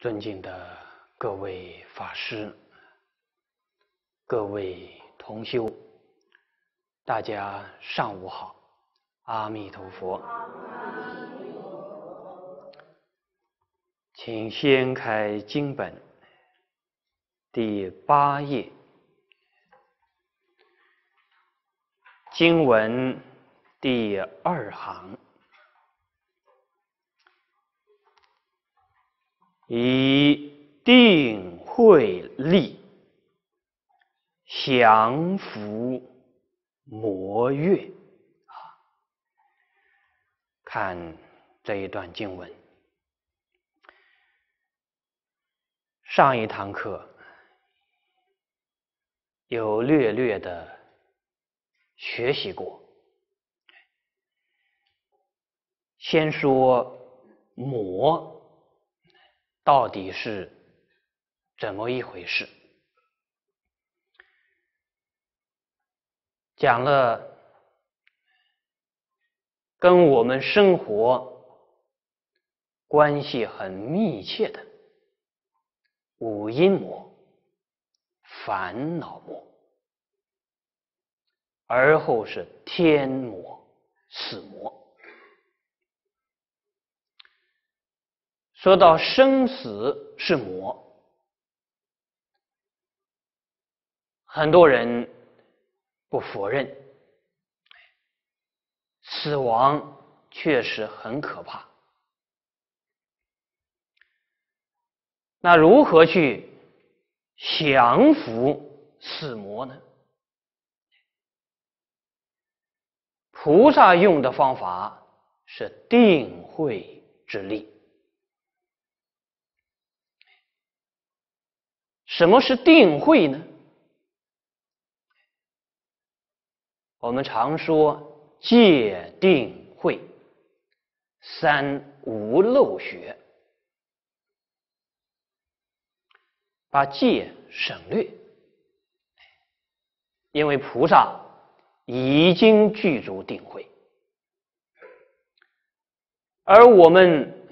尊敬的各位法师、各位同修，大家上午好，阿弥陀佛。请掀开经本第八页，经文第二行。以定慧力降伏魔月啊！看这一段经文，上一堂课有略略的学习过。先说魔。到底是怎么一回事？讲了跟我们生活关系很密切的五阴魔、烦恼魔，而后是天魔、死魔。说到生死是魔，很多人不否认，死亡确实很可怕。那如何去降服死魔呢？菩萨用的方法是定慧之力。什么是定慧呢？我们常说戒定慧三无漏学，把戒省略，因为菩萨已经具足定慧，而我们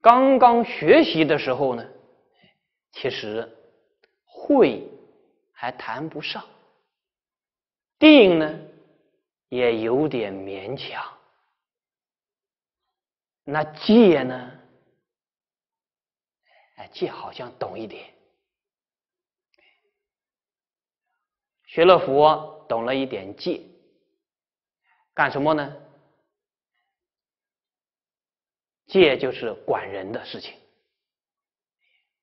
刚刚学习的时候呢？其实会还谈不上，定呢也有点勉强，那戒呢？哎，戒好像懂一点，学了佛，懂了一点戒，干什么呢？戒就是管人的事情。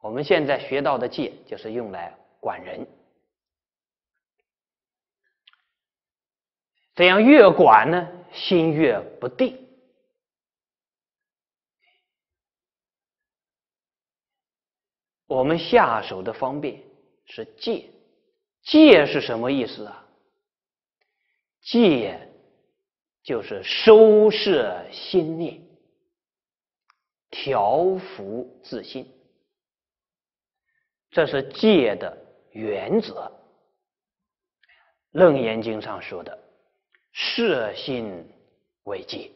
我们现在学到的戒，就是用来管人，这样越管呢，心越不定。我们下手的方便是戒，戒是什么意思啊？戒就是收摄心念，调伏自心。这是戒的原则，《楞严经》上说的“摄心为戒”。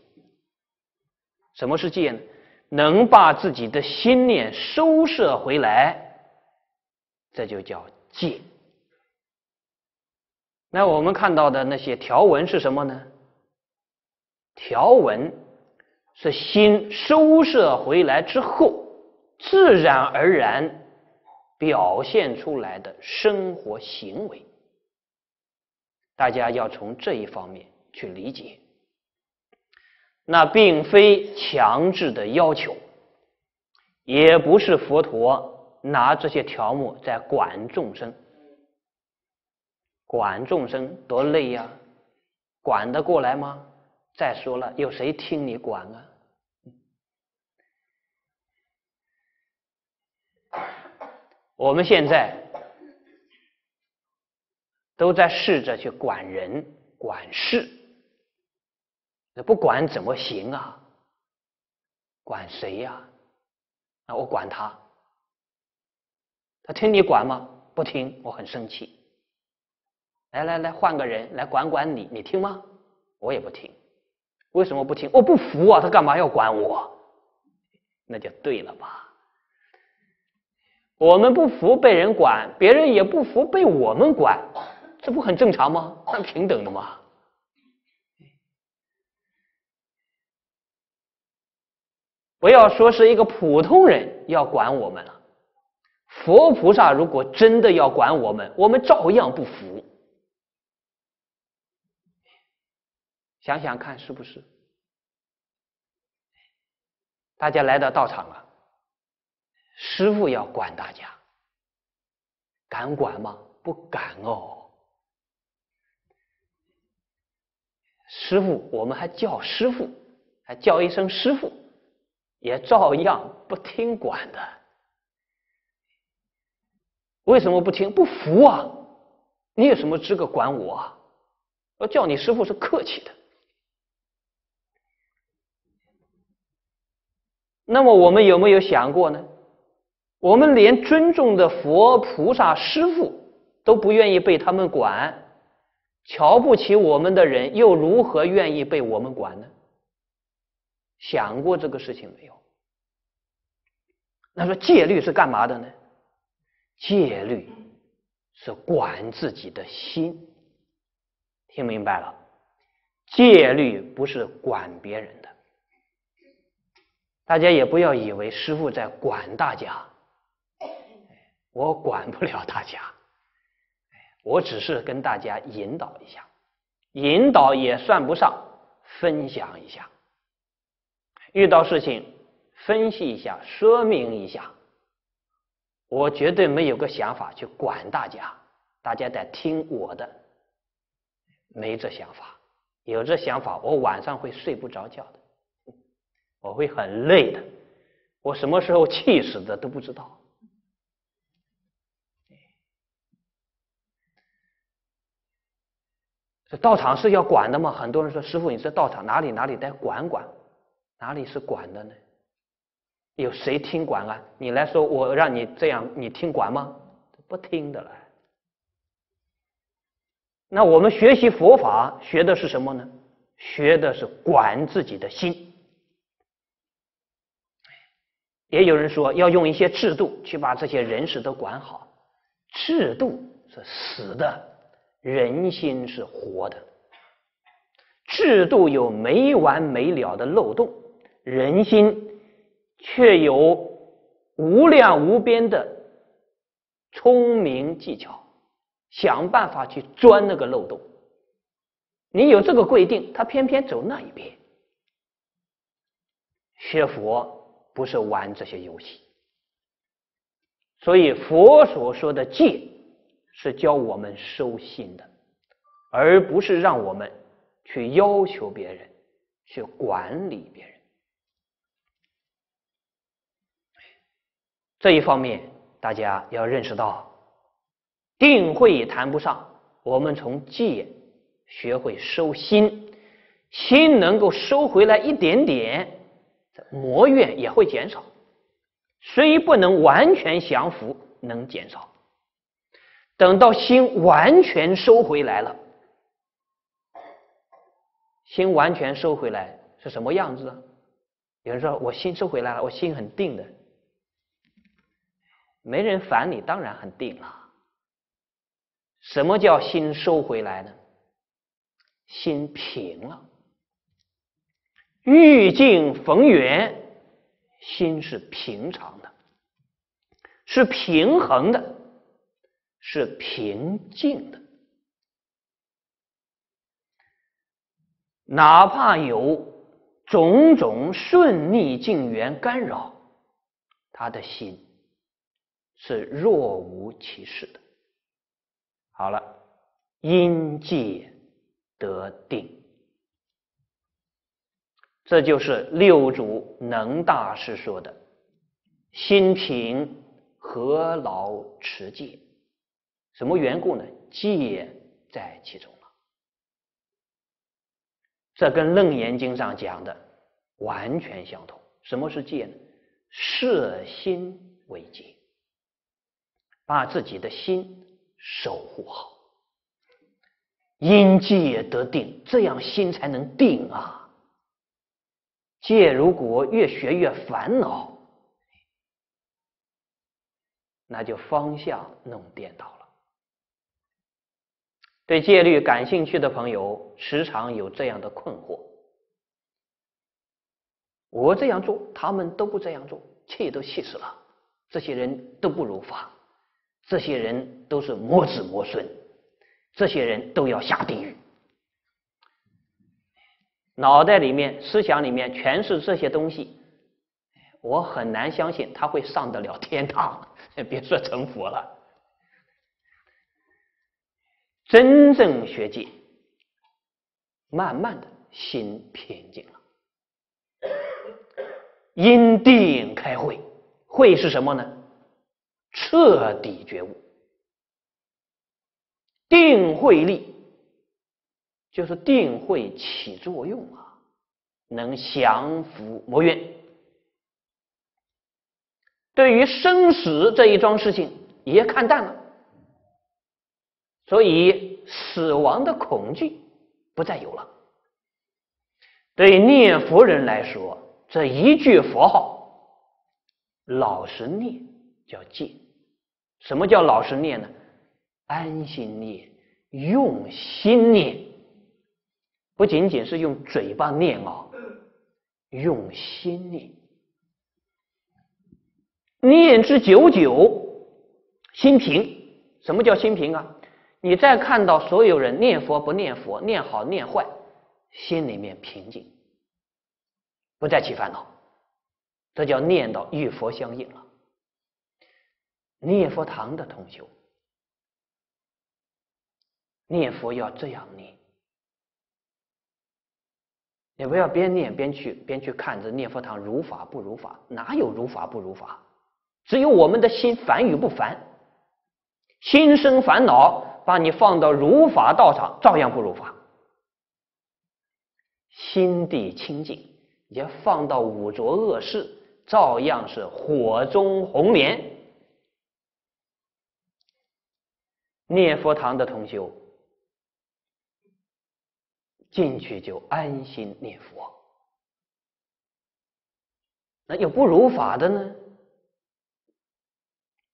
什么是戒呢？能把自己的心念收摄回来，这就叫戒。那我们看到的那些条文是什么呢？条文是心收摄回来之后，自然而然。表现出来的生活行为，大家要从这一方面去理解。那并非强制的要求，也不是佛陀拿这些条目在管众生。管众生多累呀，管得过来吗？再说了，有谁听你管啊？我们现在都在试着去管人、管事，那不管怎么行啊？管谁呀？那我管他，他听你管吗？不听，我很生气。来来来，换个人来管管你，你听吗？我也不听。为什么不听？我不服啊！他干嘛要管我？那就对了吧？我们不服被人管，别人也不服被我们管，这不很正常吗？很平等的吗？不要说是一个普通人要管我们了，佛菩萨如果真的要管我们，我们照样不服。想想看，是不是？大家来到道场了，师傅要管大家，敢管吗？不敢哦。师傅，我们还叫师傅，还叫一声师傅。也照样不听管的，为什么不听？不服啊！你有什么资格管我？我叫你师傅是客气的。那么我们有没有想过呢？我们连尊重的佛菩萨师傅都不愿意被他们管，瞧不起我们的人又如何愿意被我们管呢？想过这个事情没有？那说戒律是干嘛的呢？戒律是管自己的心，听明白了？戒律不是管别人的，大家也不要以为师傅在管大家，我管不了大家，我只是跟大家引导一下，引导也算不上，分享一下。遇到事情，分析一下，说明一下。我绝对没有个想法去管大家，大家得听我的。没这想法，有这想法，我晚上会睡不着觉的，我会很累的，我什么时候气死的都不知道。这道场是要管的吗？很多人说，师傅，你这道场哪里哪里得管管。哪里是管的呢？有谁听管啊？你来说，我让你这样，你听管吗？不听的了。那我们学习佛法，学的是什么呢？学的是管自己的心。也有人说要用一些制度去把这些人事都管好，制度是死的，人心是活的。制度有没完没了的漏洞。人心却有无量无边的聪明技巧，想办法去钻那个漏洞。你有这个规定，他偏偏走那一边。学佛不是玩这些游戏，所以佛所说的戒是教我们收心的，而不是让我们去要求别人，去管理别人。这一方面，大家要认识到，定慧谈不上。我们从戒学会收心，心能够收回来一点点，魔怨也会减少。虽不能完全降服，能减少。等到心完全收回来了，心完全收回来是什么样子？有人说我心收回来了，我心很定的。没人烦你，当然很定了。什么叫心收回来呢？心平了，遇境逢缘，心是平常的，是平衡的，是平静的。哪怕有种种顺逆境缘干扰，他的心。是若无其事的。好了，因戒得定，这就是六祖能大师说的“心平何劳持戒”。什么缘故呢？戒在其中了。这跟《楞严经》上讲的完全相同。什么是戒呢？摄心为戒。把自己的心守护好，因戒得定，这样心才能定啊。戒如果越学越烦恼，那就方向弄颠倒了。对戒律感兴趣的朋友，时常有这样的困惑：我这样做，他们都不这样做，气都气死了。这些人都不如法，这些人都是魔子魔孙，这些人都要下地狱。脑袋里面、思想里面全是这些东西，我很难相信他会上得了天堂，别说成佛了。真正学界，慢慢的心平静了，因定开会，会是什么呢？彻底觉悟，定慧力就是定会起作用啊，能降伏魔怨。对于生死这一桩事情也看淡了。所以，死亡的恐惧不再有了。对念佛人来说，这一句佛号，老实念叫戒。什么叫老实念呢？安心念，用心念，不仅仅是用嘴巴念啊，用心念。念之久久，心平。什么叫心平啊？你再看到所有人念佛不念佛，念好念坏，心里面平静，不再起烦恼，这叫念到与佛相应了。念佛堂的同修，念佛要这样念，你不要边念边去边去看着念佛堂如法不如法，哪有如法不如法？只有我们的心烦与不烦，心生烦恼。把你放到如法道场，照样不如法；心地清净，你放到五浊恶世，照样是火中红莲。念佛堂的同修进去就安心念佛，那有不如法的呢？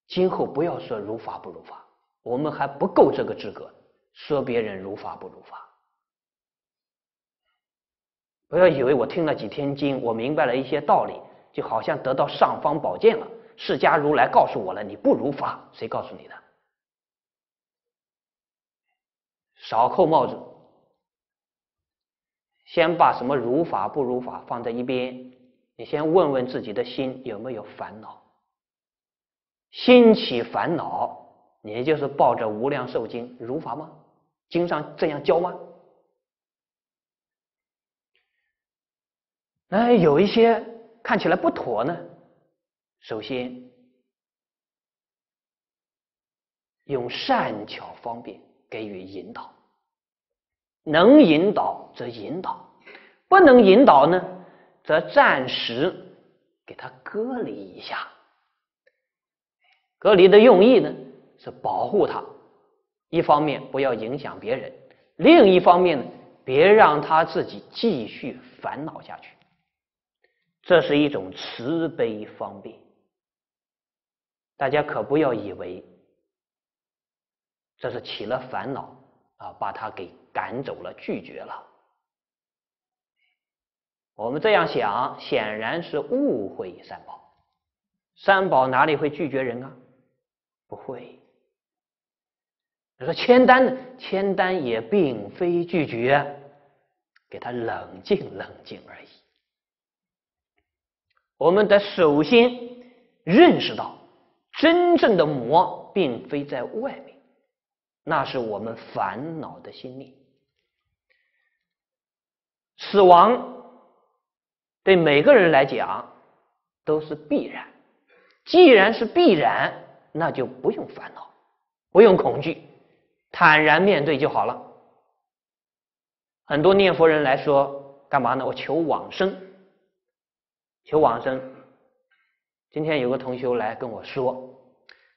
今后不要说如法不如法。我们还不够这个资格说别人如法不如法。不要以为我听了几天经，我明白了一些道理，就好像得到尚方宝剑了。释迦如来告诉我了，你不如法，谁告诉你的？少扣帽子，先把什么如法不如法放在一边，你先问问自己的心有没有烦恼，心起烦恼。你就是抱着《无量寿经》如法吗？经上这样教吗？那，有一些看起来不妥呢。首先，用善巧方便给予引导，能引导则引导，不能引导呢，则暂时给他隔离一下。隔离的用意呢？是保护他，一方面不要影响别人，另一方面呢，别让他自己继续烦恼下去。这是一种慈悲方便，大家可不要以为这是起了烦恼啊，把他给赶走了、拒绝了。我们这样想，显然是误会三宝。三宝哪里会拒绝人啊？不会。你说签单呢？签单也并非拒绝，给他冷静冷静而已。我们得首先认识到，真正的魔并非在外面，那是我们烦恼的心念。死亡对每个人来讲都是必然，既然是必然，那就不用烦恼，不用恐惧。坦然面对就好了。很多念佛人来说，干嘛呢？我求往生，求往生。今天有个同学来跟我说，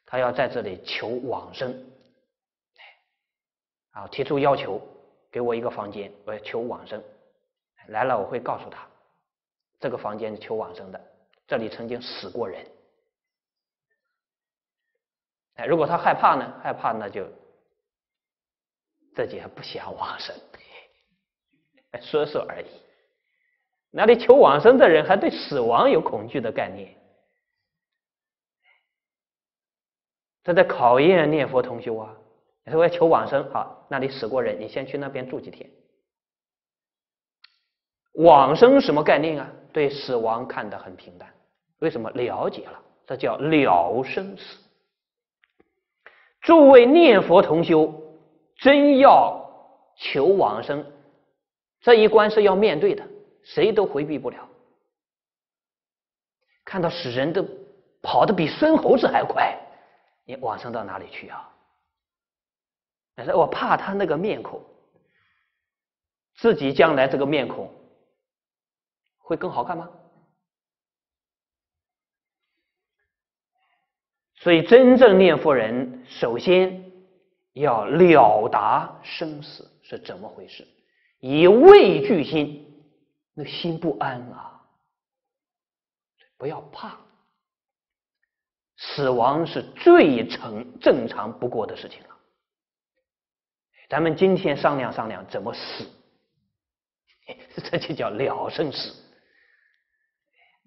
他要在这里求往生，啊，提出要求，给我一个房间，我要求往生。来了，我会告诉他，这个房间是求往生的，这里曾经死过人。哎，如果他害怕呢？害怕那就自己还不想往生，说说而已。那里求往生的人还对死亡有恐惧的概念，这在考验念佛同修啊！你说我要求往生，好，那里死过人，你先去那边住几天。往生什么概念啊？对死亡看得很平淡，为什么？了解了，这叫了生死。诸位念佛同修，真要求往生，这一关是要面对的。谁都回避不了。看到死人都跑得比孙猴子还快，你往生到哪里去啊？但是我怕他那个面孔，自己将来这个面孔会更好看吗？所以，真正念佛人首先要了达生死是怎么回事，以畏惧心。那心不安啊！不要怕，死亡是最成正常不过的事情了。咱们今天商量商量怎么死，这就叫了生死。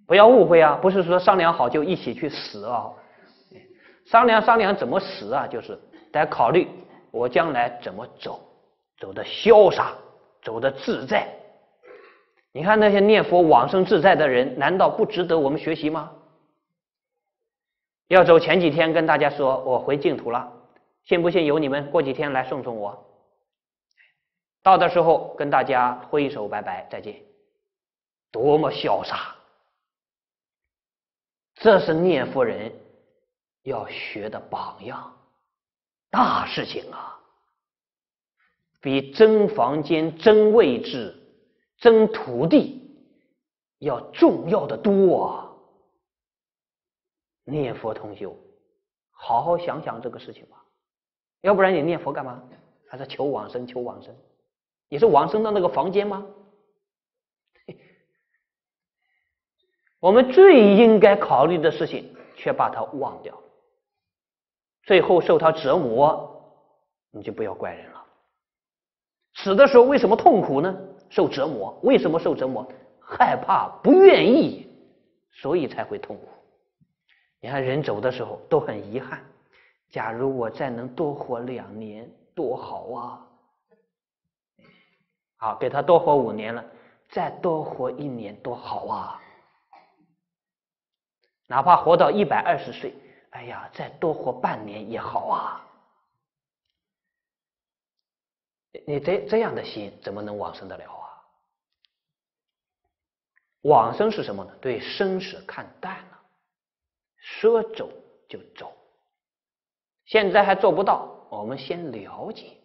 不要误会啊，不是说商量好就一起去死啊。商量商量怎么死啊，就是得考虑我将来怎么走，走的潇洒，走的自在。你看那些念佛往生自在的人，难道不值得我们学习吗？要走前几天跟大家说，我回净土了，信不信由你们？过几天来送送我。到的时候跟大家挥手拜拜再见，多么潇洒！这是念佛人要学的榜样，大事情啊，比争房间、争位置。争土地要重要的多啊！念佛同修，好好想想这个事情吧。要不然你念佛干嘛？还是求往生？求往生？你是往生到那个房间吗？我们最应该考虑的事情，却把它忘掉，最后受他折磨，你就不要怪人了。死的时候为什么痛苦呢？受折磨，为什么受折磨？害怕，不愿意，所以才会痛苦。你看人走的时候都很遗憾，假如我再能多活两年，多好啊！好，给他多活五年了，再多活一年多好啊！哪怕活到一百二十岁，哎呀，再多活半年也好啊！你这这样的心怎么能往生得了啊？往生是什么呢？对生死看淡了，说走就走。现在还做不到，我们先了解。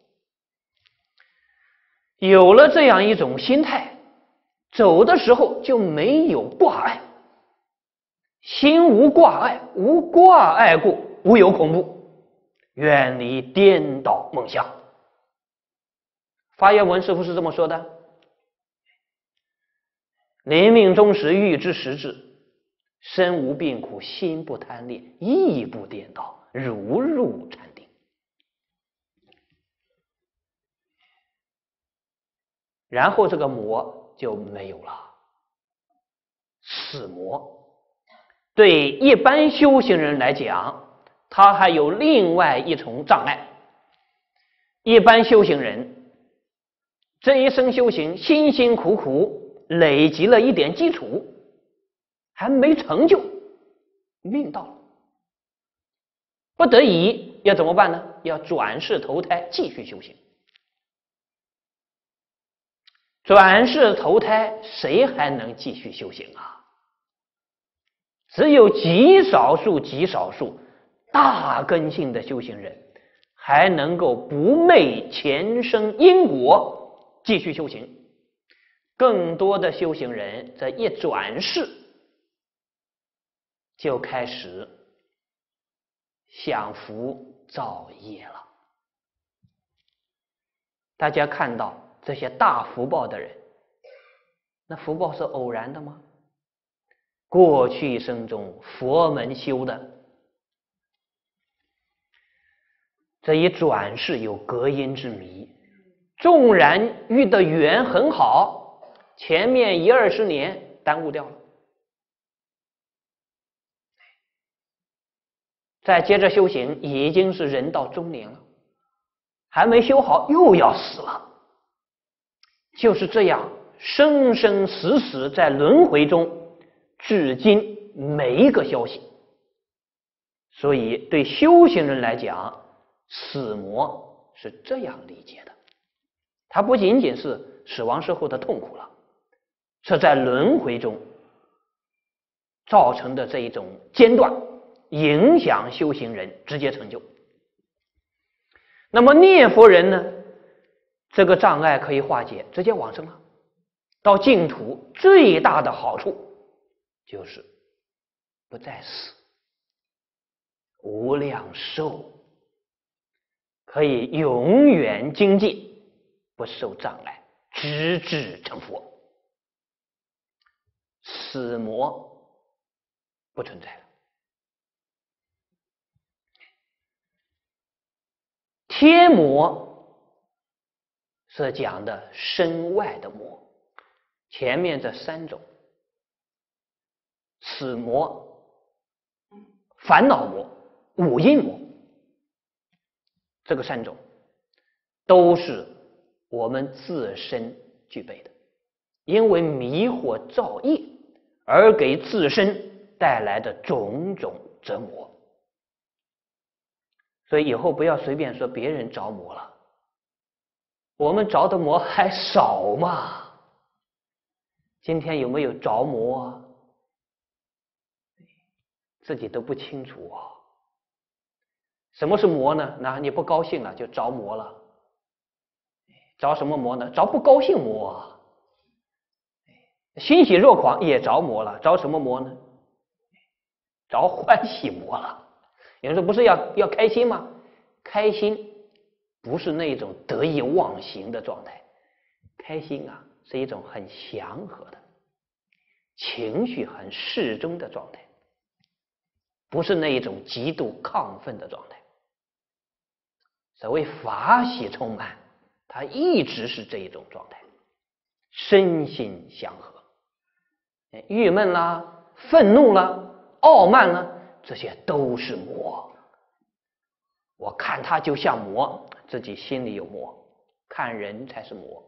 有了这样一种心态，走的时候就没有挂碍，心无挂碍，无挂碍故，无有恐怖，远离颠倒梦想。发愿文师傅是这么说的。临命终时，欲知实质，身无病苦，心不贪恋，意不颠倒，如入禅定。然后这个魔就没有了，死魔。对一般修行人来讲，他还有另外一重障碍。一般修行人这一生修行，辛辛苦苦。累积了一点基础，还没成就，命到了，不得已要怎么办呢？要转世投胎继续修行。转世投胎，谁还能继续修行啊？只有极少数、极少数大根性的修行人，还能够不昧前生因果，继续修行。更多的修行人这一转世，就开始享福造业了。大家看到这些大福报的人，那福报是偶然的吗？过去生中佛门修的，这一转世有隔音之谜。纵然遇的缘很好，前面一二十年耽误掉了，再接着修行，已经是人到中年了，还没修好又要死了，就是这样生生死死在轮回中，至今没一个消息。所以，对修行人来讲，死魔是这样理解的。它不仅仅是死亡之后的痛苦了，是在轮回中造成的这一种间断，影响修行人直接成就。那么念佛人呢，这个障碍可以化解，直接往生了。到净土最大的好处就是不再死，无量寿，可以永远精进。不受障碍，直至成佛，死魔不存在了。天魔是讲的身外的魔，前面这三种：死魔、烦恼魔、五阴魔，这个三种都是。我们自身具备的，因为迷惑造业而给自身带来的种种折磨，所以以后不要随便说别人着魔了，我们着的魔还少嘛。今天有没有着魔啊，自己都不清楚啊。什么是魔呢？那你不高兴了就着魔了。着什么魔呢？着不高兴魔啊，欣喜若狂也着魔了。着什么魔呢？着欢喜魔了。有人说不是要要开心吗？开心不是那种得意忘形的状态，开心啊是一种很祥和的情绪很适中的状态，不是那一种极度亢奋的状态。所谓法喜充满。他一直是这一种状态，身心祥和。郁闷啦、愤怒啦、傲慢啦，这些都是魔。我看他就像魔，自己心里有魔；看人才是魔。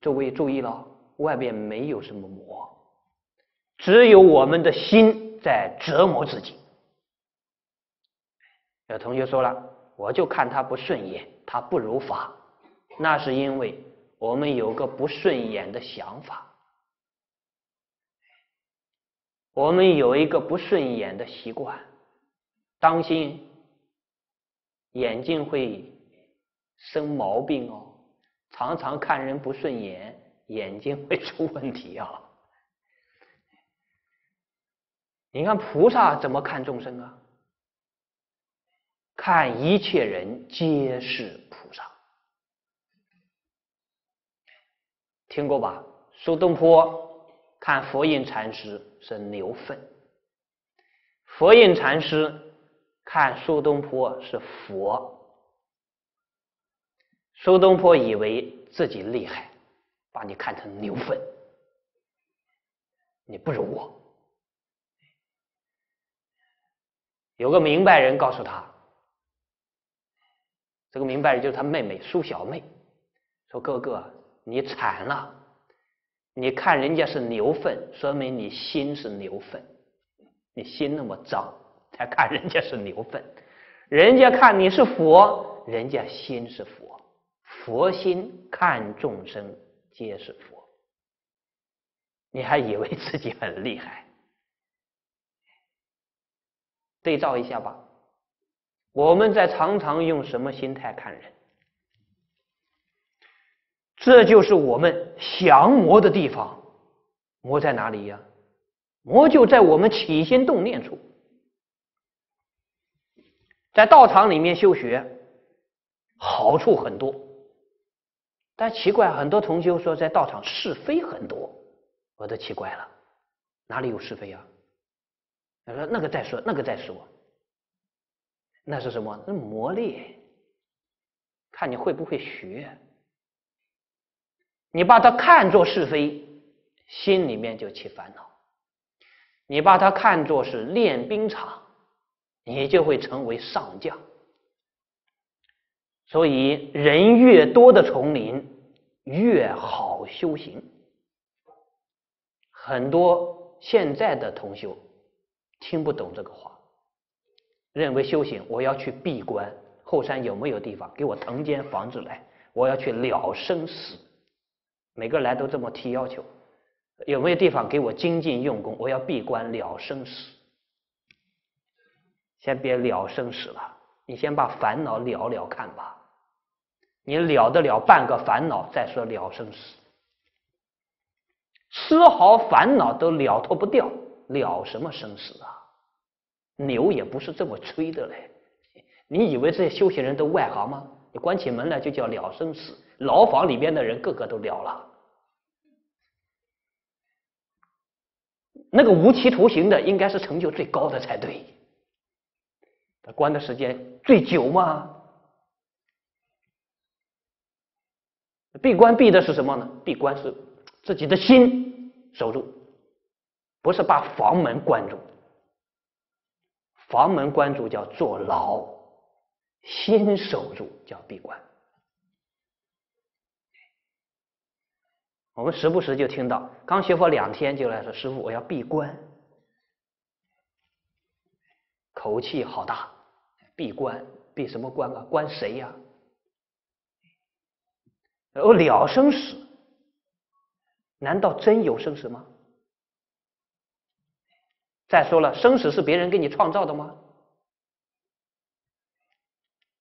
诸位注意了，外边没有什么魔，只有我们的心在折磨自己。有同学说了，我就看他不顺眼。他不如法，那是因为我们有个不顺眼的想法，我们有一个不顺眼的习惯，当心眼睛会生毛病哦。常常看人不顺眼，眼睛会出问题啊。你看菩萨怎么看众生啊？看一切人皆是菩萨，听过吧？苏东坡看佛印禅师是牛粪，佛印禅师看苏东坡是佛，苏东坡以为自己厉害，把你看成牛粪，你不如我。有个明白人告诉他。这个明白人就是他妹妹苏小妹，说：“哥哥，你惨了！你看人家是牛粪，说明你心是牛粪，你心那么脏，才看人家是牛粪。人家看你是佛，人家心是佛，佛心看众生皆是佛。你还以为自己很厉害？对照一下吧。”我们在常常用什么心态看人？这就是我们降魔的地方。魔在哪里呀？魔就在我们起心动念处。在道场里面修学，好处很多。但奇怪，很多同修说在道场是非很多，我都奇怪了，哪里有是非啊？他说那个再说，那个再说。那是什么？那磨练，看你会不会学。你把它看作是非，心里面就起烦恼；你把它看作是练兵场，你就会成为上将。所以，人越多的丛林越好修行。很多现在的同修听不懂这个话，认为修行我要去闭关，后山有没有地方给我腾间房子来？我要去了生死。每个来都这么提要求，有没有地方给我精进用功？我要闭关了生死。先别了生死了，你先把烦恼了了看吧。你了得了半个烦恼，再说了生死，丝毫烦恼都了脱不掉，了什么生死啊？牛也不是这么吹的嘞！你以为这些修行人都外行吗？你关起门来就叫了生死，牢房里边的人个个都了了。那个无期徒刑的，应该是成就最高的才对。他关的时间最久吗？闭关闭的是什么呢？闭关是自己的心守住，不是把房门关住。房门关住叫坐牢，心守住叫闭关。我们时不时就听到，刚学佛两天就来说：“师傅，我要闭关。”口气好大，闭关闭什么关啊？关谁呀？哦，了生死，难道真有生死吗？再说了，生死是别人给你创造的吗？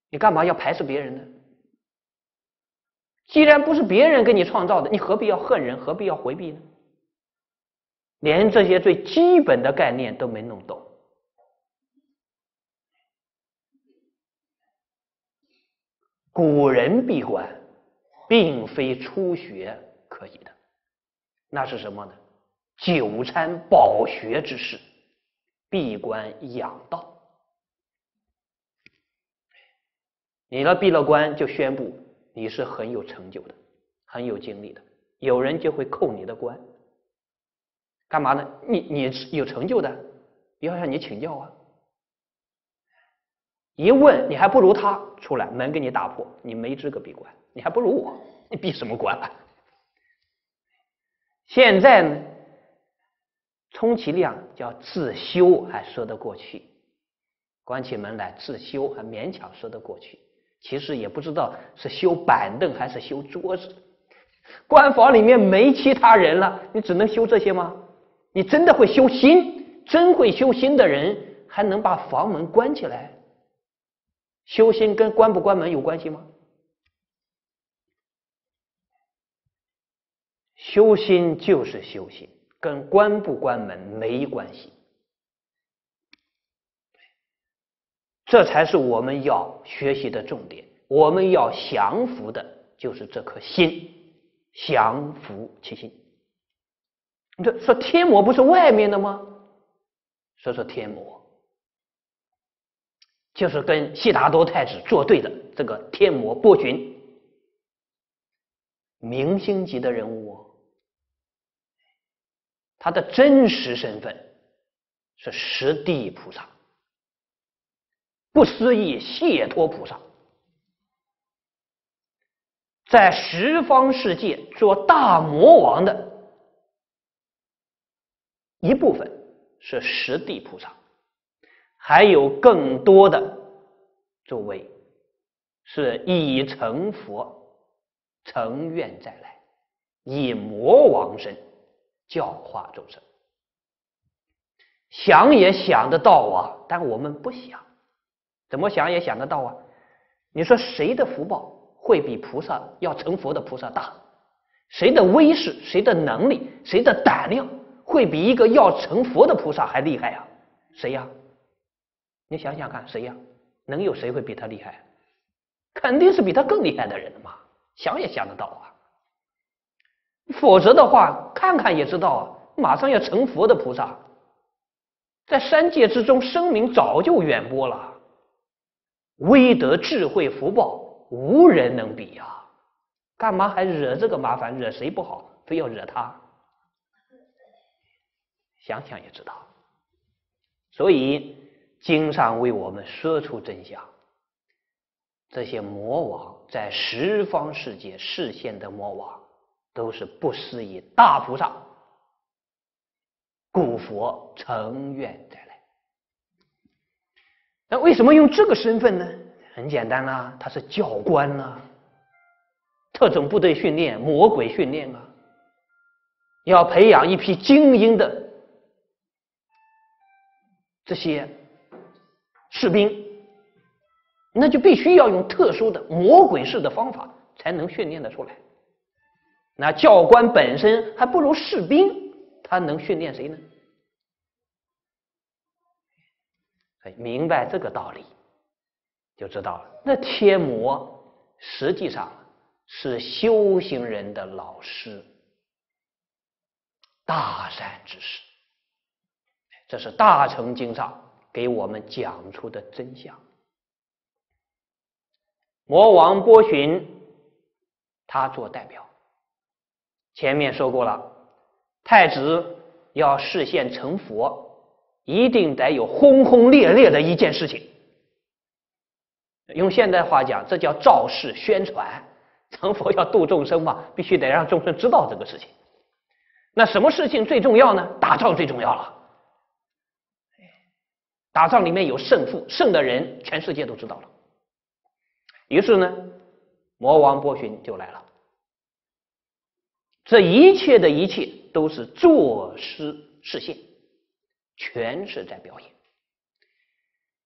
你干嘛要排斥别人呢？既然不是别人给你创造的，你何必要恨人？何必要回避呢？连这些最基本的概念都没弄懂。古人闭关。并非初学可以的，那是什么呢？久参饱学之事，闭关养道。你呢？闭了关就宣布你是很有成就的，很有精力的，有人就会扣你的关。干嘛呢？你你有成就的，要向你请教啊。一问你还不如他，出来门给你打破，你没资格闭关。你还不如我，你闭什么关啊？现在呢，充其量叫自修还说得过去，关起门来自修还勉强说得过去。其实也不知道是修板凳还是修桌子。关房里面没其他人了，你只能修这些吗？你真的会修心？真会修心的人还能把房门关起来？修心跟关不关门有关系吗？修心就是修心，跟关不关门没关系。这才是我们要学习的重点。我们要降服的就是这颗心，降服其心。你说说天魔不是外面的吗？说说天魔，就是跟悉达多太子作对的这个天魔波旬，明星级的人物。他的真实身份是十地菩萨，不思议解脱菩萨，在十方世界做大魔王的一部分是十地菩萨，还有更多的诸位是已成佛，成愿再来，以魔王身。教化众生，想也想得到啊，但我们不想，怎么想也想得到啊？你说谁的福报会比菩萨要成佛的菩萨大？谁的威势、谁的能力、谁的胆量会比一个要成佛的菩萨还厉害啊？谁呀？你想想看，谁呀？能有谁会比他厉害？肯定是比他更厉害的人嘛！想也想得到啊。否则的话，看看也知道，马上要成佛的菩萨，在三界之中声名早就远播了。威德智慧福报，无人能比呀！干嘛还惹这个麻烦？惹谁不好，非要惹他？想想也知道。所以经上为我们说出真相：这些魔王在十方世界视现的魔王，都是不思议大菩萨，古佛成愿再来。那为什么用这个身份呢？很简单啦，他是教官呐。特种部队训练、魔鬼训练啊，要培养一批精英的这些士兵，那就必须要用特殊的魔鬼式的方法才能训练得出来。那教官本身还不如士兵，他能训练谁呢？哎明白这个道理，就知道了。那天魔实际上。是修行人的老师，大善之师。这是大乘经上给我们讲出的真相。魔王波旬，他做代表。前面说过了，太子要实现成佛，一定得有轰轰烈烈的一件事情。用现代话讲，这叫造势宣传。成佛要度众生嘛，必须得让众生知道这个事情。那什么事情最重要呢？打仗最重要了。打仗里面有胜负，胜的人全世界都知道了。于是呢，魔王波旬就来了。这一切的一切都是作施示现，全是在表演。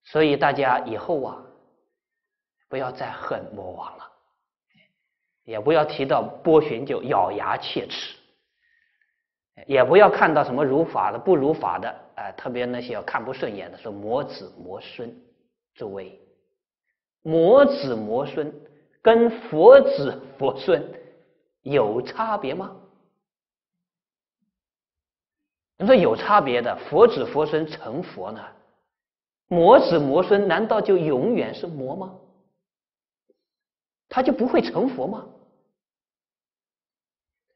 所以大家以后啊，不要再恨魔王了。也不要提到波旬就咬牙切齿，也不要看到什么如法的不如法的，哎，特别那些看不顺眼的，说魔子魔孙，诸位，魔子魔孙跟佛子佛孙有差别吗？你说有差别的，佛子佛孙成佛呢？魔子魔孙难道就永远是魔吗？他就不会成佛吗？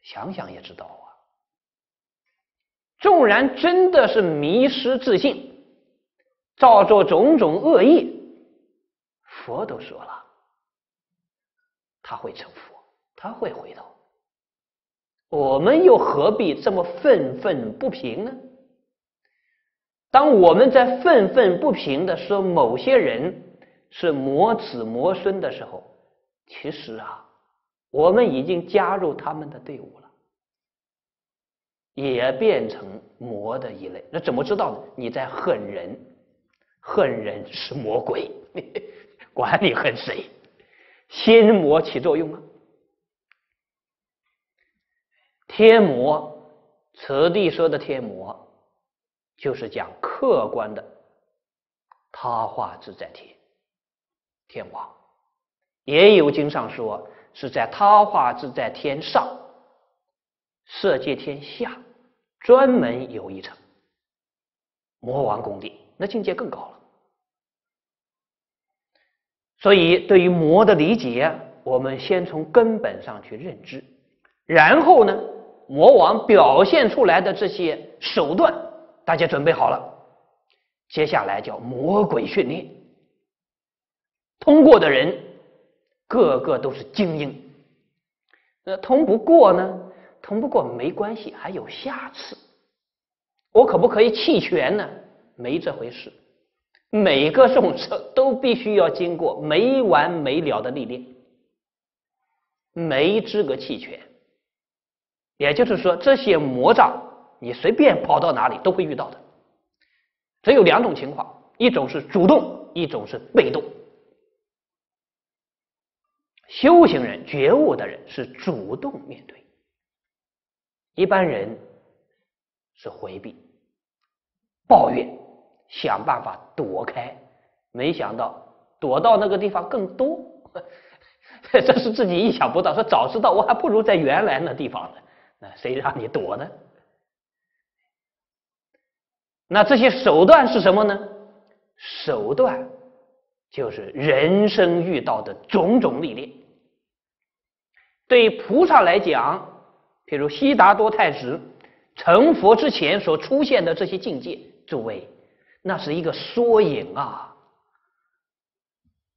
想想也知道啊。纵然真的是迷失自信，造作种种恶业，佛都说了，他会成佛，他会回头。我们又何必这么愤愤不平呢？当我们在愤愤不平的说某些人是魔子魔孙的时候，其实啊，我们已经加入他们的队伍了，也变成魔的一类。那怎么知道呢？你在恨人，恨人是魔鬼，管你恨谁，心魔起作用啊。天魔，此地说的天魔，就是讲客观的他化自在天，天王。也有经上说是在他化自在天上，色界天下，专门有一层魔王宫殿，那境界更高了。所以，对于魔的理解，我们先从根本上去认知，然后呢，魔王表现出来的这些手段，大家准备好了，接下来叫魔鬼训练，通过的人。个个都是精英，那通不过呢？通不过没关系，还有下次。我可不可以弃权呢？没这回事。每个众生都必须要经过没完没了的历练，没资格弃权。也就是说，这些魔障你随便跑到哪里都会遇到的。只有两种情况：一种是主动，一种是被动。修行人、觉悟的人是主动面对，一般人是回避、抱怨、想办法躲开。没想到躲到那个地方更多，这是自己意想不到。说早知道我还不如在原来那地方呢。那谁让你躲呢？那这些手段是什么呢？手段就是人生遇到的种种历练。对菩萨来讲，譬如悉达多太子成佛之前所出现的这些境界，诸位，那是一个缩影啊！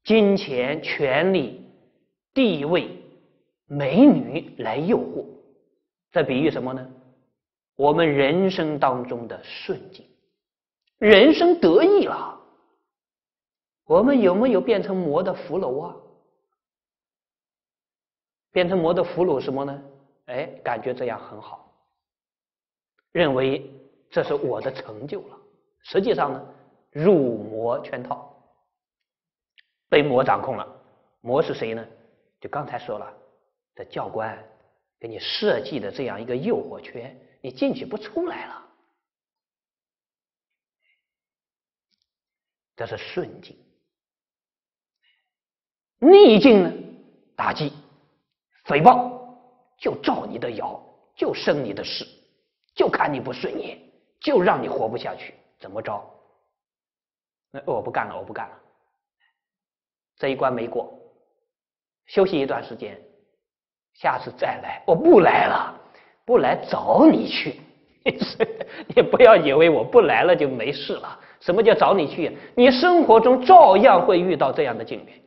金钱、权力、地位、美女来诱惑，在比喻什么呢？我们人生当中的顺境，人生得意了，我们有没有变成魔的俘虏啊？变成魔的俘虏什么呢？哎，感觉这样很好，认为这是我的成就了。实际上呢，入魔圈套，被魔掌控了。魔是谁呢？就刚才说了，这教官给你设计的这样一个诱惑圈，你进去不出来了。这是顺境，逆境呢？打击。诽谤就照你的谣，就生你的事，就看你不顺眼，就让你活不下去，怎么着？那我不干了，我不干了，这一关没过，休息一段时间，下次再来，我不来了，不来找你去。你不要以为我不来了就没事了。什么叫找你去？你生活中照样会遇到这样的境遇，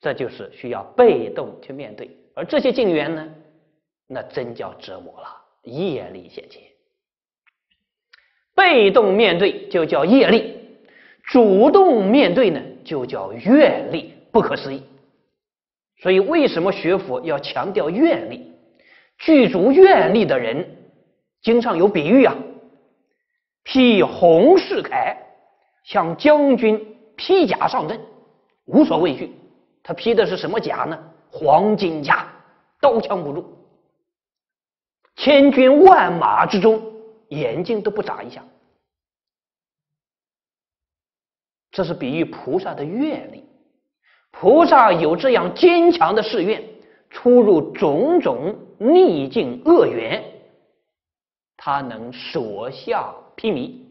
这就是需要被动去面对。而这些境缘呢，那真叫折磨了，业力现前。被动面对就叫业力，主动面对呢就叫愿力，不可思议。所以为什么学佛要强调愿力？具足愿力的人，经常有比喻啊，披红世铠，像将军披甲上阵，无所畏惧。他披的是什么甲呢？黄金甲，刀枪不入，千军万马之中，眼睛都不眨一下。这是比喻菩萨的愿力。菩萨有这样坚强的誓愿，出入种种逆境恶缘，他能所向披靡，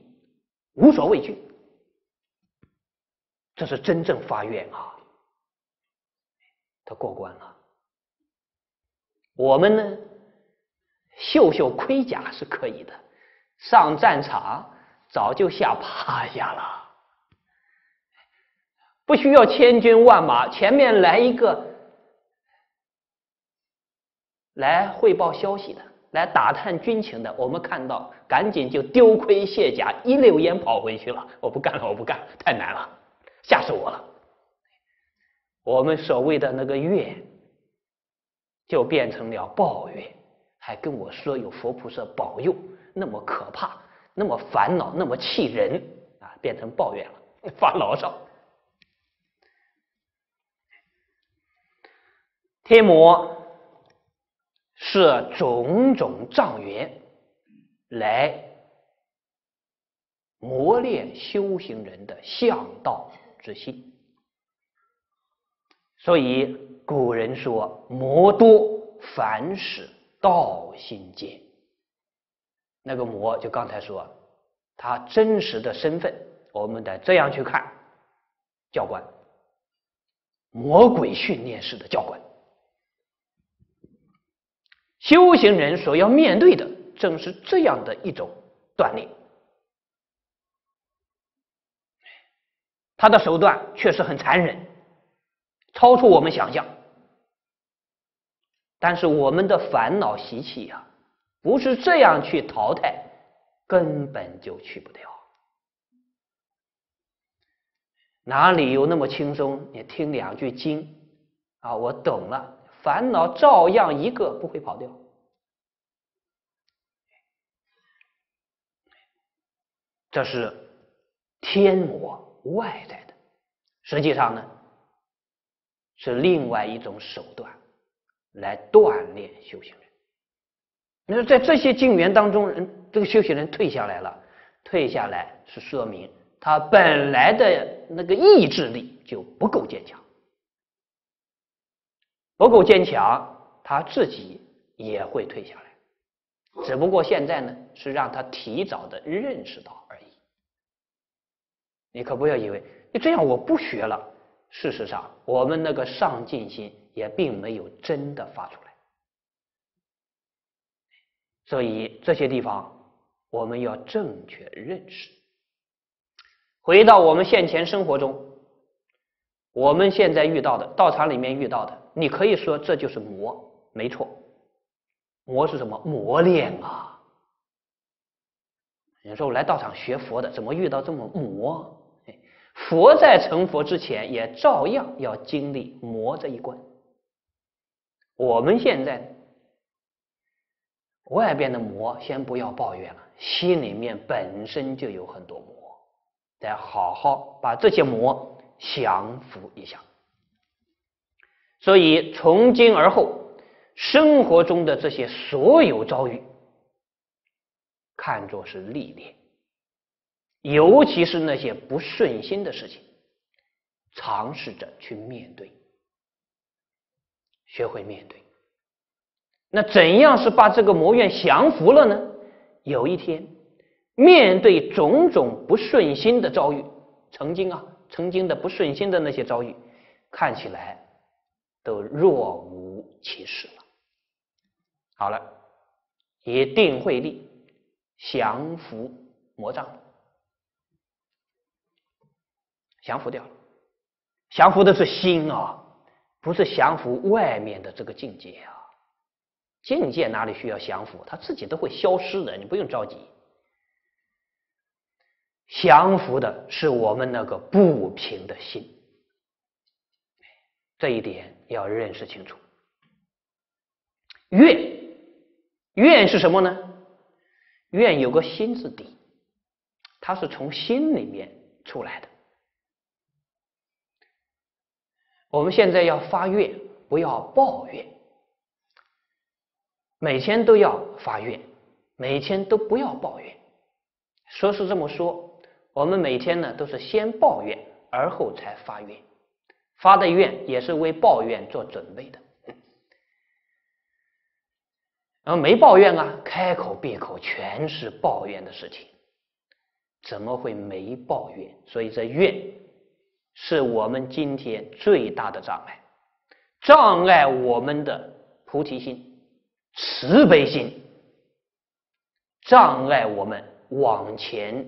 无所畏惧。这是真正发愿啊！他过关了，我们呢，秀秀盔甲是可以的，上战场早就吓趴下了，不需要千军万马，前面来一个来汇报消息的，来打探军情的，我们看到赶紧就丢盔卸甲，一溜烟跑回去了。我不干了，我不干，太难了，吓死我了。我们所谓的那个怨，就变成了抱怨，还跟我说有佛菩萨保佑，那么可怕，那么烦恼，那么气人啊，变成抱怨了，发牢骚。天魔是种种障缘来磨练修行人的向道之心。所以古人说：“魔多，凡使道心坚。”那个魔，就刚才说，他真实的身份，我们得这样去看：教官，魔鬼训练式的教官。修行人所要面对的，正是这样的一种锻炼。他的手段确实很残忍。超出我们想象，但是我们的烦恼习气呀，不是这样去淘汰，根本就去不掉。哪里有那么轻松？你听两句经啊，我懂了，烦恼照样一个不会跑掉。这是天魔外在的，实际上呢？是另外一种手段来锻炼修行人。你说在这些境缘当中，人这个修行人退下来了，退下来是说明他本来的那个意志力就不够坚强，不够坚强，他自己也会退下来。只不过现在呢，是让他提早的认识到而已。你可不要以为你这样我不学了。事实上，我们那个上进心也并没有真的发出来。所以这些地方我们要正确认识。回到我们现前生活中，我们现在遇到的道场里面遇到的，你可以说这就是磨，没错。磨是什么？磨练啊！你说我来道场学佛的，怎么遇到这么磨？佛在成佛之前，也照样要经历磨这一关。我们现在外边的磨，先不要抱怨了，心里面本身就有很多磨，得好好把这些磨降服一下。所以从今而后，生活中的这些所有遭遇，看作是历练。尤其是那些不顺心的事情，尝试着去面对，学会面对。那怎样是把这个魔怨降服了呢？有一天，面对种种不顺心的遭遇，曾经啊，曾经的不顺心的那些遭遇，看起来都若无其事了。好了，以定慧力降服魔障。降服掉了，降服的是心啊，不是降服外面的这个境界啊。境界哪里需要降服？它自己都会消失的，你不用着急。降服的是我们那个不平的心，这一点要认识清楚。怨，怨是什么呢？怨有个心字底，它是从心里面出来的。我们现在要发愿，不要抱怨，每天都要发愿，每天都不要抱怨。说是这么说，我们每天呢都是先抱怨，而后才发愿，发的愿也是为抱怨做准备的。然后没抱怨啊，开口闭口全是抱怨的事情，怎么会没抱怨？所以这怨。是我们今天最大的障碍，障碍我们的菩提心、慈悲心，障碍我们往前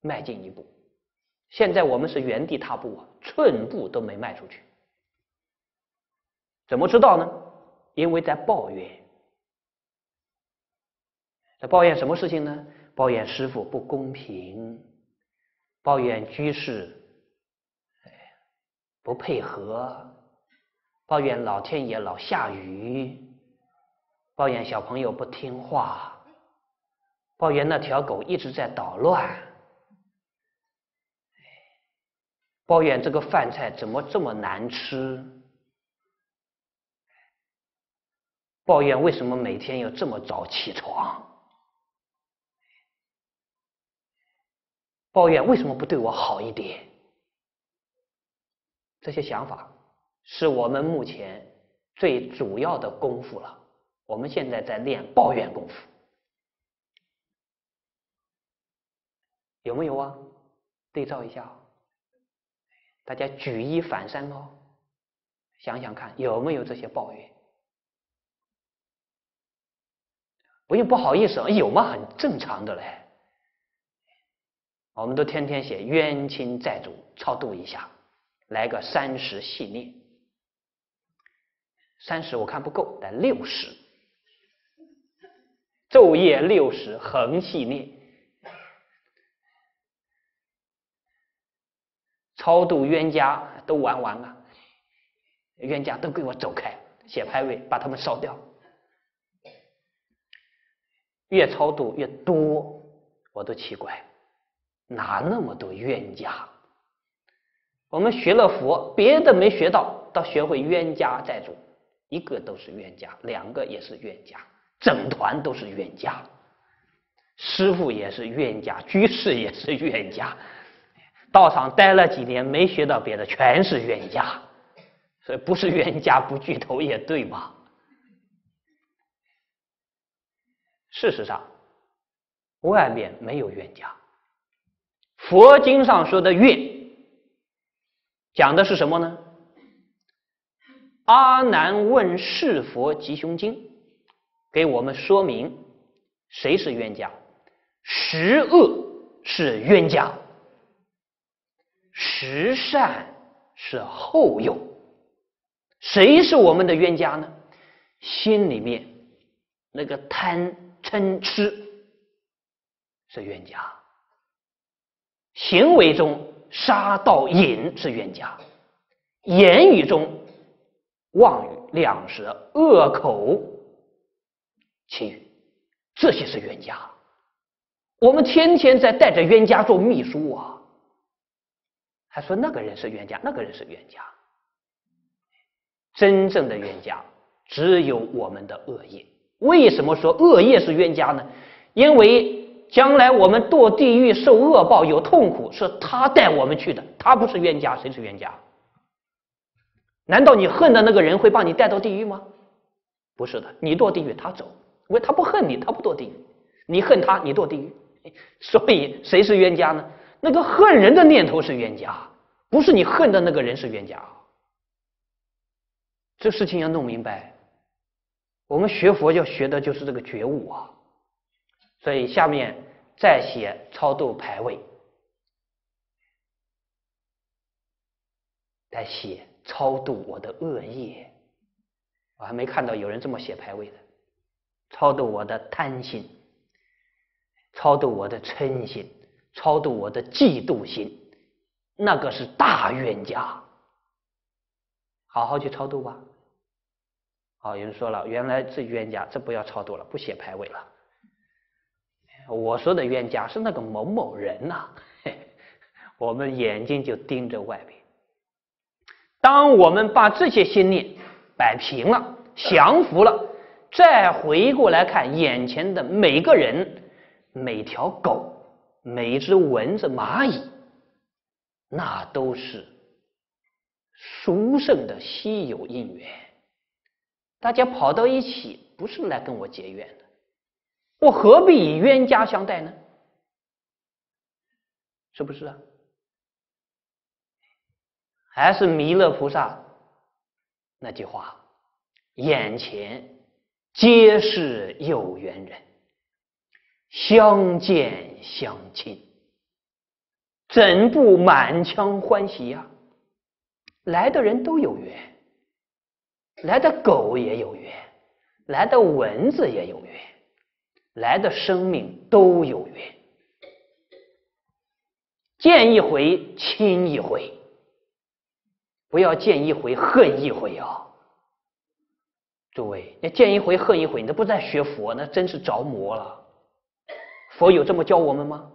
迈进一步。现在我们是原地踏步啊，寸步都没迈出去。怎么知道呢？因为在抱怨，在抱怨什么事情呢？抱怨师傅不公平。抱怨居士，哎，不配合；抱怨老天爷老下雨；抱怨小朋友不听话；抱怨那条狗一直在捣乱；抱怨这个饭菜怎么这么难吃；抱怨为什么每天要这么早起床。抱怨为什么不对我好一点？这些想法是我们目前最主要的功夫了。我们现在在练抱怨功夫，有没有啊？对照一下，大家举一反三哦，想想看有没有这些抱怨？不用不好意思，有吗？很正常的嘞。我们都天天写冤亲债主，超度一下，来个三十系列。三十我看不够，得六十，昼夜六十横系列，超度冤家都玩完了，冤家都给我走开，写牌位把他们烧掉。越超度越多，我都奇怪。哪那么多冤家？我们学了佛，别的没学到，倒学会冤家债主，一个都是冤家，两个也是冤家，整团都是冤家。师傅也是冤家，居士也是冤家，道场待了几年没学到别的，全是冤家。所以不是冤家不聚头也对吧？事实上，外面没有冤家。佛经上说的怨，讲的是什么呢？阿难问是佛吉凶经，给我们说明谁是冤家，十恶是冤家，十善是后用。谁是我们的冤家呢？心里面那个贪嗔痴是冤家。行为中杀盗淫是冤家，言语中妄语两舌恶口绮语，这些是冤家。我们天天在带着冤家做秘书啊，他说那个人是冤家，那个人是冤家。真正的冤家只有我们的恶业。为什么说恶业是冤家呢？因为。将来我们堕地狱受恶报有痛苦，是他带我们去的，他不是冤家，谁是冤家？难道你恨的那个人会把你带到地狱吗？不是的，你堕地狱他走，因为他不恨你，他不堕地狱；你恨他，你堕地狱。所以谁是冤家呢？那个恨人的念头是冤家，不是你恨的那个人是冤家。这事情要弄明白。我们学佛要学的就是这个觉悟啊。所以下面再写超度牌位，来写超度我的恶业。我还没看到有人这么写牌位的，超度我的贪心，超度我的嗔心，超度我的嫉妒心，那个是大冤家。好好去超度吧。好，有人说了，原来是冤家，这不要超度了，不写牌位了。我说的冤家是那个某某人呐，我们眼睛就盯着外边。当我们把这些心念摆平了、降服了，再回过来看眼前的每个人、每条狗、每一只蚊子、蚂蚁，那都是殊胜的稀有因缘。大家跑到一起，不是来跟我结怨的。我何必以冤家相待呢？是不是啊？还是弥勒菩萨那句话：“眼前皆是有缘人，相见相亲，怎不满腔欢喜呀？”来的人都有缘，来的狗也有缘，来的蚊子也有缘。来的生命都有缘，见一回亲一回，不要见一回恨一回啊！诸位，你见一回恨一回，你都不在学佛，那真是着魔了。佛有这么教我们吗？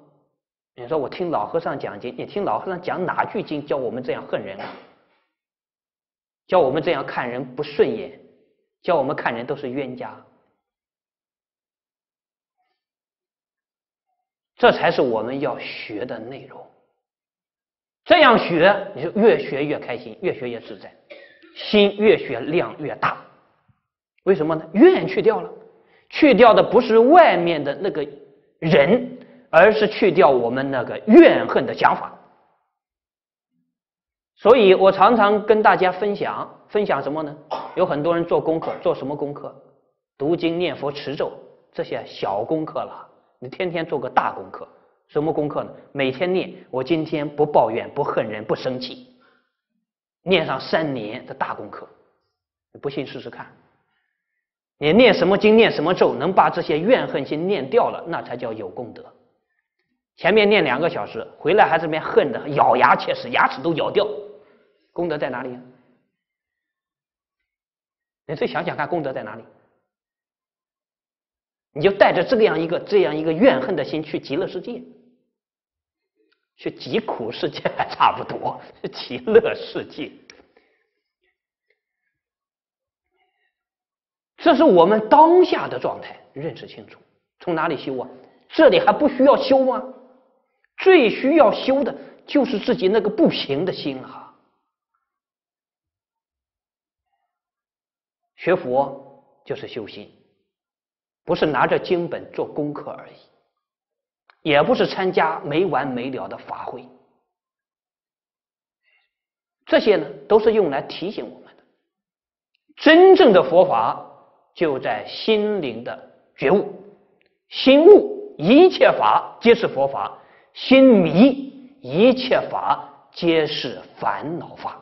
你说我听老和尚讲经，你听老和尚讲哪句经教我们这样恨人啊？教我们这样看人不顺眼，教我们看人都是冤家。这才是我们要学的内容。这样学，你就越学越开心，越学越自在，心越学量越大。为什么呢？怨去掉了，去掉的不是外面的那个人，而是去掉我们那个怨恨的想法。所以我常常跟大家分享，分享什么呢？有很多人做功课，做什么功课？读经、念佛、持咒，这些小功课了。你天天做个大功课，什么功课呢？每天念，我今天不抱怨，不恨人，不生气，念上三年的大功课。你不信试试看。你念什么经，念什么咒，能把这些怨恨心念掉了，那才叫有功德。前面念两个小时，回来还这边恨的咬牙切齿，牙齿都咬掉，功德在哪里？你再想想看，功德在哪里？你就带着这样一个这样一个怨恨的心去极乐世界，去极苦世界还差不多，去极乐世界，这是我们当下的状态，认识清楚。从哪里修啊？这里还不需要修吗？最需要修的就是自己那个不平的心啊！学佛就是修心。不是拿着经本做功课而已，也不是参加没完没了的法会。这些呢，都是用来提醒我们的，真正的佛法就在心灵的觉悟。心悟一切法皆是佛法，心迷一切法皆是烦恼法。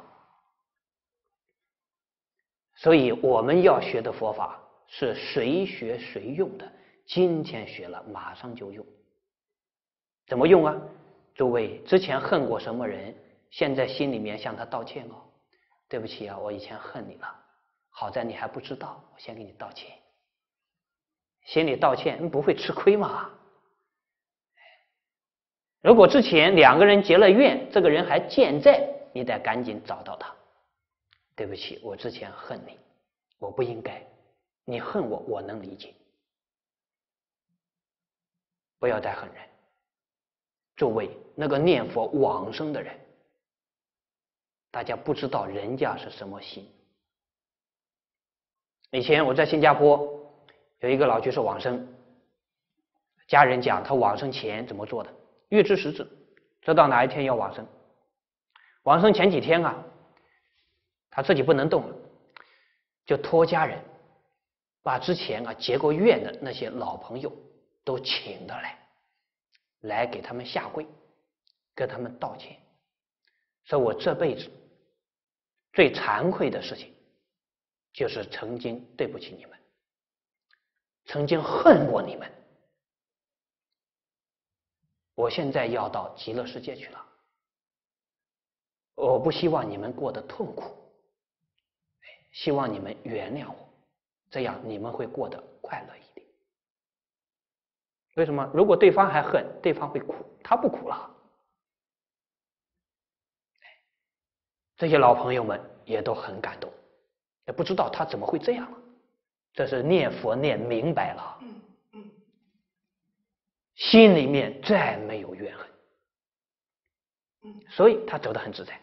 所以我们要学的佛法是随学随用的，今天学了马上就用。怎么用啊？诸位之前恨过什么人？现在心里面向他道歉哦，对不起啊，我以前恨你了，好在你还不知道，我先给你道歉。心里道歉不会吃亏嘛？如果之前两个人结了怨，这个人还健在，你得赶紧找到他。对不起，我之前恨你，我不应该。你恨我，我能理解。不要再恨人。诸位，那个念佛往生的人。大家不知道人家是什么心。以前我在新加坡有一个老居士往生，家人讲他往生前怎么做的，预知时至，知道哪一天要往生。往生前几天啊，他自己不能动了，就托家人把之前啊结过怨的那些老朋友都请的来，来给他们下跪，跟他们道歉。说我这辈子最惭愧的事情，就是曾经对不起你们，曾经恨过你们。我现在要到极乐世界去了，我不希望你们过得痛苦，希望你们原谅我，这样你们会过得快乐一点。为什么？如果对方还恨，对方会苦，他不苦了。这些老朋友们也都很感动，也不知道他怎么会这样了。这是念佛念明白了，心里面再没有怨恨，所以他走得很自在。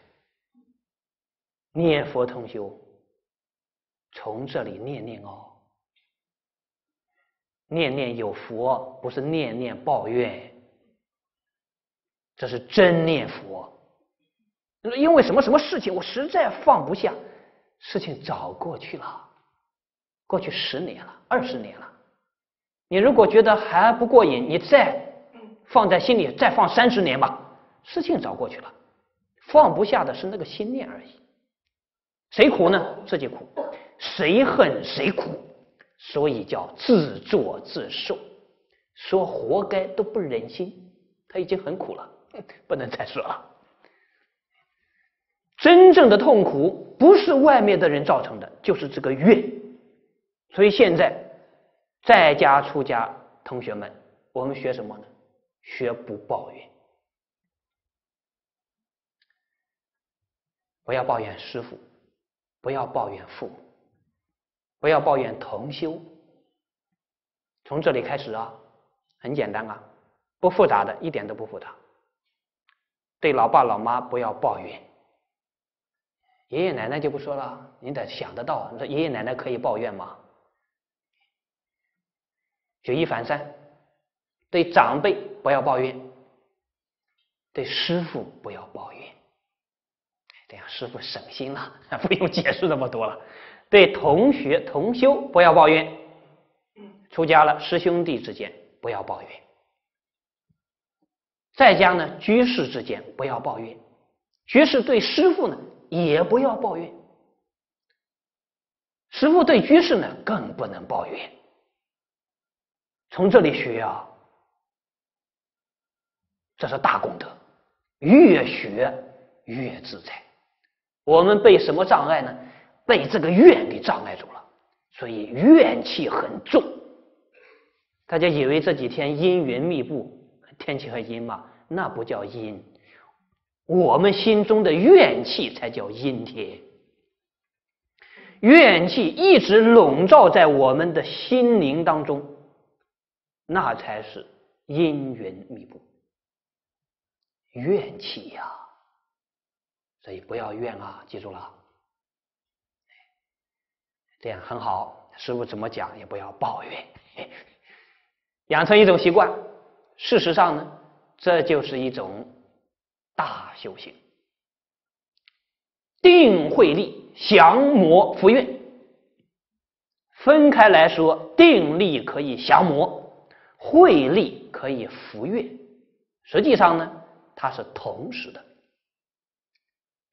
念佛同修，从这里念念哦，念念有佛，不是念念抱怨，这是真念佛。因为什么什么事情我实在放不下，事情早过去了，过去十年了，二十年了。你如果觉得还不过瘾，你再放在心里，再放三十年吧，事情早过去了。放不下的是那个心念而已。谁苦呢？自己苦。谁恨谁苦？所以叫自作自受。说活该都不忍心，他已经很苦了，不能再说了。真正的痛苦不是外面的人造成的，就是这个怨。所以现在在家出家同学们，我们学什么呢？学不抱怨，不要抱怨师傅，不要抱怨父母，不要抱怨同修。从这里开始啊，很简单啊，不复杂的，一点都不复杂。对老爸老妈不要抱怨。爷爷奶奶就不说了，你得想得到。你说爷爷奶奶可以抱怨吗？举一反三，对长辈不要抱怨，对师傅不要抱怨，这样师傅省心了，不用解释那么多了。对同学同修不要抱怨，出家了师兄弟之间不要抱怨，在家呢居士之间不要抱怨，居士对师傅呢。也不要抱怨，师傅对居士呢更不能抱怨。从这里学啊，这是大功德，越学越自在。我们被什么障碍呢？被这个怨给障碍住了，所以怨气很重。大家以为这几天阴云密布，天气很阴吗？那不叫阴。我们心中的怨气才叫阴天，怨气一直笼罩在我们的心灵当中，那才是阴云密布。怨气呀，所以不要怨啊，记住了，这样很好。师傅怎么讲也不要抱怨，养成一种习惯，事实上呢，这就是一种大修行。定慧力降魔伏怨，分开来说，定力可以降魔，慧力可以伏怨。实际上呢，它是同时的。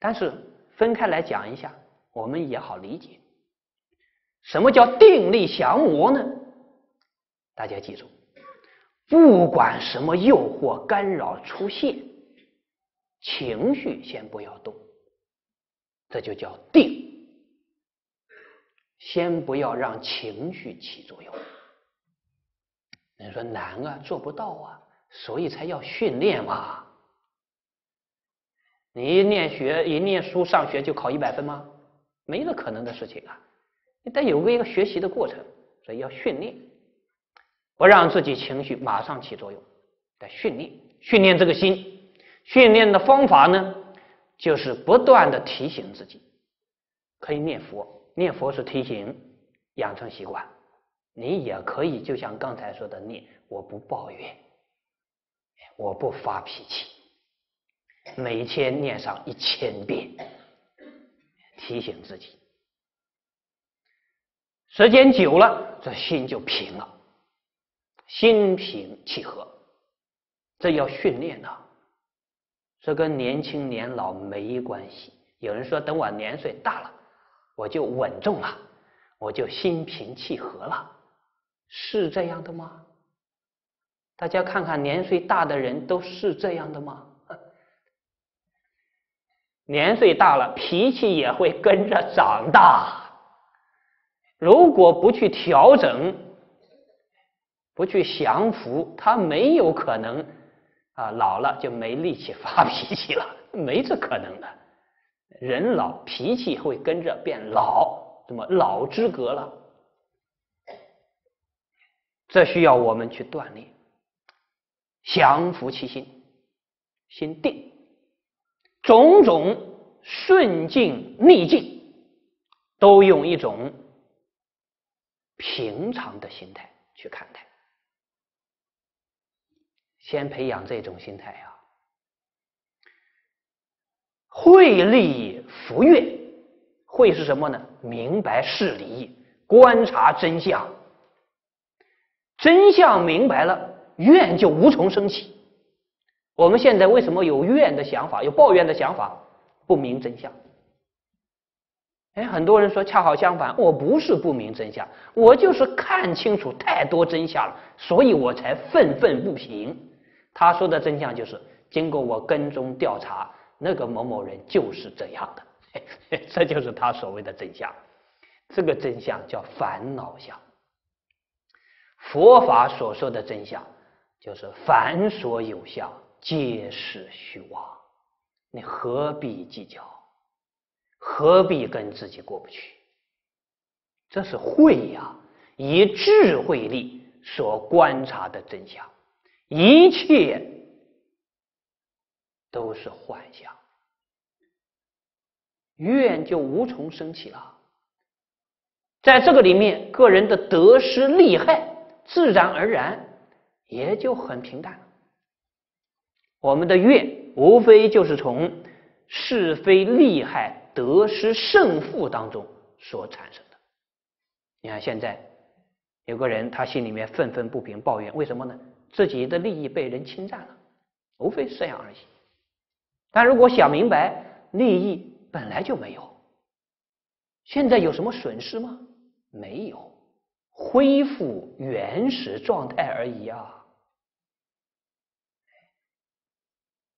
但是分开来讲一下，我们也好理解。什么叫定力降魔呢？大家记住，不管什么诱惑干扰出现，情绪先不要动，这就叫定。先不要让情绪起作用。你说难啊，做不到啊，所以才要训练嘛。你一念学一念书上学就考一百分吗？没这可能的事情啊。你得有个一个学习的过程，所以要训练，不让自己情绪马上起作用，得训练，训练这个心。训练的方法呢，就是不断的提醒自己，可以念佛，念佛是提醒，养成习惯。你也可以就像刚才说的念，我不抱怨，我不发脾气，每天念上一千遍，提醒自己。时间久了，这心就平了，心平气和，这要训练呐。这跟年轻年老没关系。有人说，等我年岁大了，我就稳重了，我就心平气和了，是这样的吗？大家看看，年岁大的人都是这样的吗？年岁大了，脾气也会跟着长大。如果不去调整，不去降服，他没有可能啊，老了就没力气发脾气了，没这可能的。人老脾气会跟着变老，怎么老之格了？这需要我们去锻炼，降服其心，心定，种种顺境逆境都用一种。平常的心态去看待，先培养这种心态呀。慧利福愿，慧是什么呢？明白事理，观察真相。真相明白了，怨就无从生起。我们现在为什么有怨的想法，有抱怨的想法？不明真相。哎，很多人说恰好相反，我不是不明真相，我就是看清楚太多真相了，所以我才愤愤不平。他说的真相就是，经过我跟踪调查，那个某某人就是这样的，这就是他所谓的真相。这个真相叫烦恼相。佛法所说的真相就是凡所有相，皆是虚妄，你何必计较？何必跟自己过不去？这是慧呀，以智慧力所观察的真相，一切都是幻象，怨就无从生起了。在这个里面，个人的得失利害，自然而然也就很平淡。我们的怨，无非就是从是非利害。得失胜负当中所产生的。你看，现在有个人，他心里面愤愤不平，抱怨，为什么呢？自己的利益被人侵占了，无非这样而已。但如果想明白，利益本来就没有，现在有什么损失吗？没有，恢复原始状态而已啊。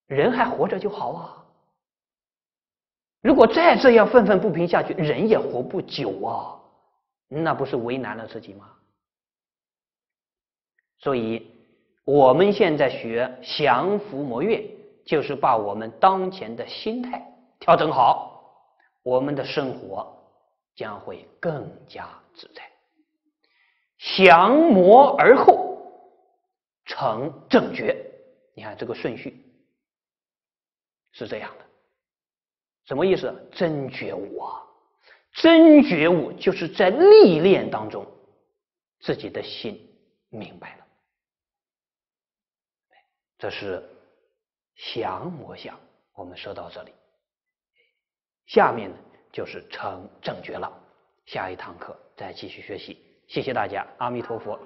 人还活着就好啊。如果再这样愤愤不平下去，人也活不久啊，那不是为难了自己吗？所以，我们现在学降伏魔怨，就是把我们当前的心态调整好，我们的生活将会更加自在。降魔而后成正觉，你看这个顺序是这样的。什么意思？真觉悟啊！真觉悟就是在历练当中，自己的心明白了。这是降魔相。我们说到这里，下面呢就是成正觉了。下一堂课再继续学习。谢谢大家，阿弥陀佛。